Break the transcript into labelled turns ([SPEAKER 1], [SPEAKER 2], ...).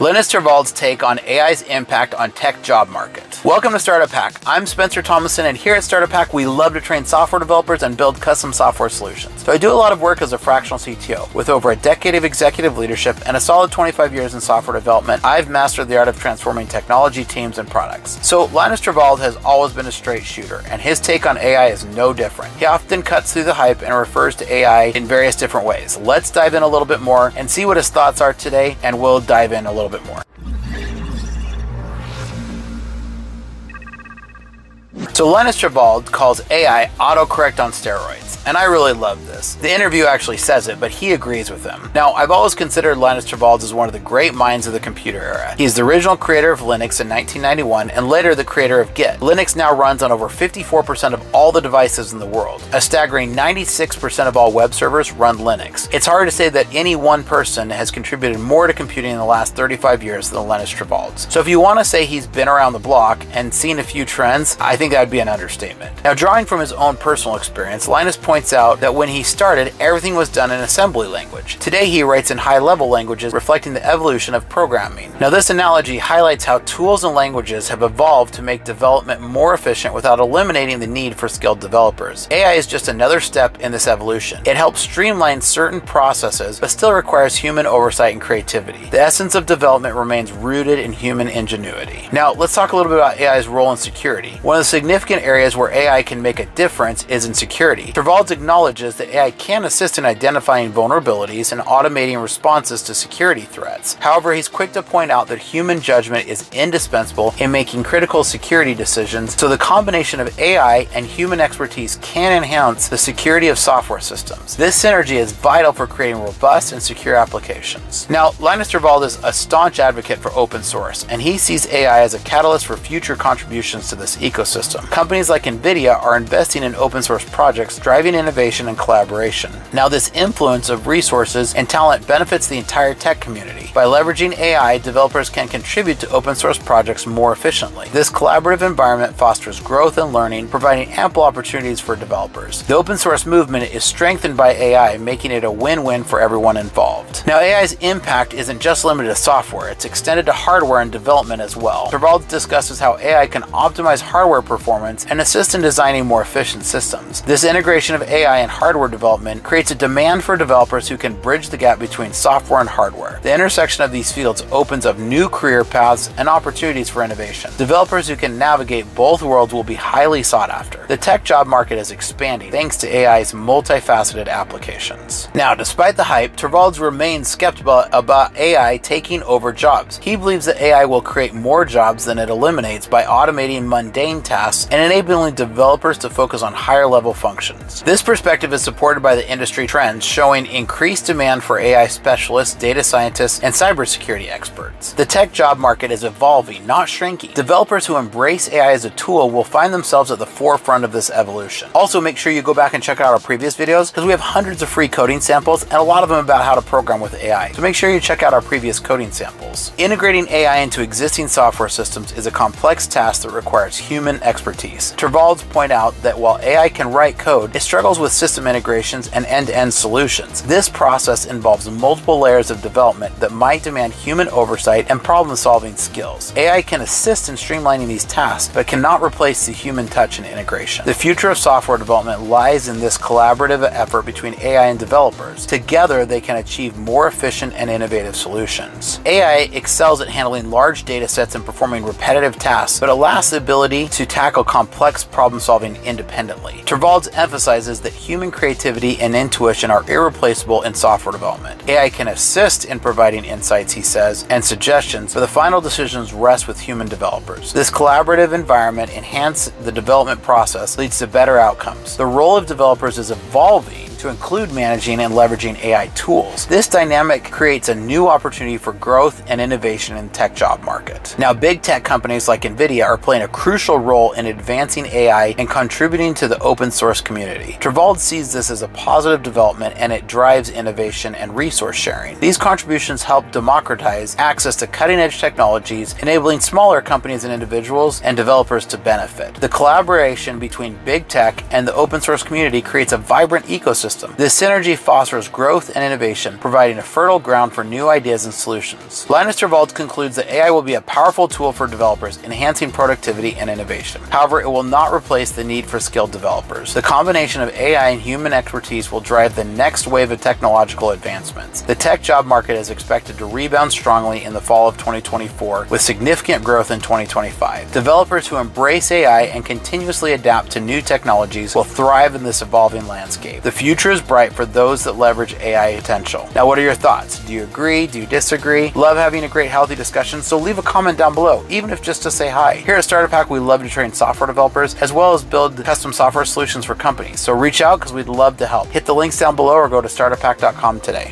[SPEAKER 1] Linus Torvalds' take on AI's impact on tech job market. Welcome to Startup Hakk. I'm Spencer Thomason, and here at Startup Hakk, we love to train software developers and build custom software solutions. So I do a lot of work as a fractional CTO. With over a decade of executive leadership and a solid 25 years in software development, I've mastered the art of transforming technology teams and products. So Linus Torvalds has always been a straight shooter, and his take on AI is no different. He often cuts through the hype and refers to AI in various different ways. Let's dive in a little bit more and see what his thoughts are today, and we'll dive in a little bit more. So Linus Torvalds calls AI autocorrect on steroids and I really love this. The interview actually says it, but he agrees with him. Now, I've always considered Linus Torvalds as one of the great minds of the computer era. He's the original creator of Linux in 1991 and later the creator of Git. Linux now runs on over 54% of all the devices in the world. A staggering 96% of all web servers run Linux. It's hard to say that any one person has contributed more to computing in the last 35 years than Linus Torvalds. So if you want to say he's been around the block and seen a few trends, I think that be an understatement. Now, drawing from his own personal experience, Linus points out that when he started, everything was done in assembly language. Today he writes in high-level languages reflecting the evolution of programming. Now this analogy highlights how tools and languages have evolved to make development more efficient without eliminating the need for skilled developers. AI is just another step in this evolution. It helps streamline certain processes, but still requires human oversight and creativity. The essence of development remains rooted in human ingenuity. Now let's talk a little bit about AI's role in security. One of the significant areas where AI can make a difference is in security. Acknowledges acknowledges that AI can assist in identifying vulnerabilities and automating responses to security threats. However, he's quick to point out that human judgment is indispensable in making critical security decisions, so the combination of AI and human expertise can enhance the security of software systems. This synergy is vital for creating robust and secure applications. Now, Linus Torvald is a staunch advocate for open source, and he sees AI as a catalyst for future contributions to this ecosystem. Companies like NVIDIA are investing in open source projects, driving innovation and collaboration. Now, this influence of resources and talent benefits the entire tech community. By leveraging AI, developers can contribute to open source projects more efficiently. This collaborative environment fosters growth and learning, providing ample opportunities for developers. The open source movement is strengthened by AI, making it a win-win for everyone involved. Now, AI's impact isn't just limited to software, it's extended to hardware and development as well. Torvalds discusses how AI can optimize hardware performance and assist in designing more efficient systems. This integration of AI and hardware development creates a demand for developers who can bridge the gap between software and hardware. The intersection of these fields opens up new career paths and opportunities for innovation. Developers who can navigate both worlds will be highly sought after. The tech job market is expanding thanks to AI's multifaceted applications. Now, despite the hype, Torvalds remains skeptical about AI taking over jobs. He believes that AI will create more jobs than it eliminates by automating mundane tasks and enabling developers to focus on higher level functions. This perspective perspective is supported by the industry trends showing increased demand for AI specialists, data scientists, and cybersecurity experts. The tech job market is evolving, not shrinking. Developers who embrace AI as a tool will find themselves at the forefront of this evolution. Also, make sure you go back and check out our previous videos because we have hundreds of free coding samples and a lot of them about how to program with AI. So make sure you check out our previous coding samples. Integrating AI into existing software systems is a complex task that requires human expertise. Torvalds point out that while AI can write code, it struggles with system integrations, and end-to-end solutions. This process involves multiple layers of development that might demand human oversight and problem-solving skills. AI can assist in streamlining these tasks, but cannot replace the human touch and integration. The future of software development lies in this collaborative effort between AI and developers. Together, they can achieve more efficient and innovative solutions. AI excels at handling large data sets and performing repetitive tasks, but it lacks the ability to tackle complex problem solving independently. Torvalds emphasizes that human creativity and intuition are irreplaceable in software development. AI can assist in providing insights, he says, and suggestions, but the final decisions rest with human developers. This collaborative environment enhances the development process, leads to better outcomes. The role of developers is evolving to include managing and leveraging AI tools. This dynamic creates a new opportunity for growth and innovation in the tech job market. Now, big tech companies like NVIDIA are playing a crucial role in advancing AI and contributing to the open source community. Torvald sees this as a positive development and it drives innovation and resource sharing. These contributions help democratize access to cutting edge technologies, enabling smaller companies and individuals and developers to benefit. The collaboration between big tech and the open source community creates a vibrant ecosystem ecosystem. This synergy fosters growth and innovation, providing a fertile ground for new ideas and solutions. Linus Torvalds concludes that AI will be a powerful tool for developers, enhancing productivity and innovation. However, it will not replace the need for skilled developers. The combination of AI and human expertise will drive the next wave of technological advancements. The tech job market is expected to rebound strongly in the fall of 2024, with significant growth in 2025. Developers who embrace AI and continuously adapt to new technologies will thrive in this evolving landscape. The future is bright for those that leverage AI potential. Now, what are your thoughts? Do you agree? Do you disagree? Love having a great, healthy discussion, so leave a comment down below, even if just to say hi. Here at Startup Hakk, we love to train software developers as well as build custom software solutions for companies. So reach out because we'd love to help. Hit the links down below or go to startuphakk.com today.